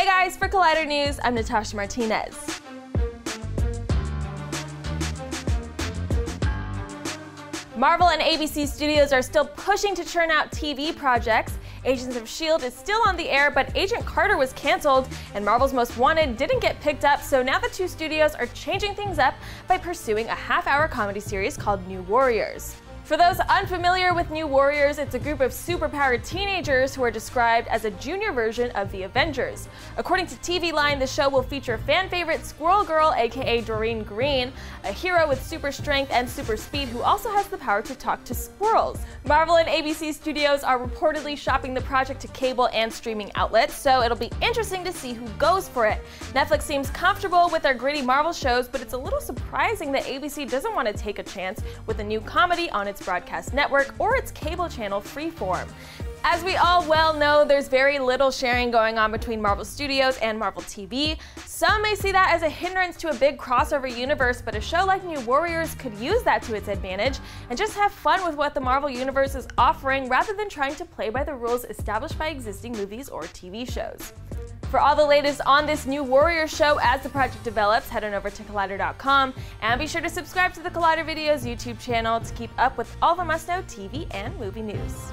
Hey guys, for Collider News, I'm Natasha Martinez. Marvel and ABC Studios are still pushing to churn out TV projects. Agents of S.H.I.E.L.D. is still on the air, but Agent Carter was canceled, and Marvel's Most Wanted didn't get picked up, so now the two studios are changing things up by pursuing a half hour comedy series called New Warriors. For those unfamiliar with New Warriors, it's a group of superpowered teenagers who are described as a junior version of the Avengers. According to TV Line, the show will feature fan favorite Squirrel Girl, aka Doreen Green, a hero with super strength and super speed who also has the power to talk to squirrels. Marvel and ABC Studios are reportedly shopping the project to cable and streaming outlets, so it'll be interesting to see who goes for it. Netflix seems comfortable with their gritty Marvel shows, but it's a little surprising that ABC doesn't want to take a chance with a new comedy on its broadcast network or its cable channel Freeform. As we all well know, there's very little sharing going on between Marvel Studios and Marvel TV. Some may see that as a hindrance to a big crossover universe, but a show like New Warriors could use that to its advantage and just have fun with what the Marvel Universe is offering rather than trying to play by the rules established by existing movies or TV shows. For all the latest on this new Warrior show as the project develops, head on over to Collider.com and be sure to subscribe to the Collider Videos YouTube channel to keep up with all the must-know TV and movie news.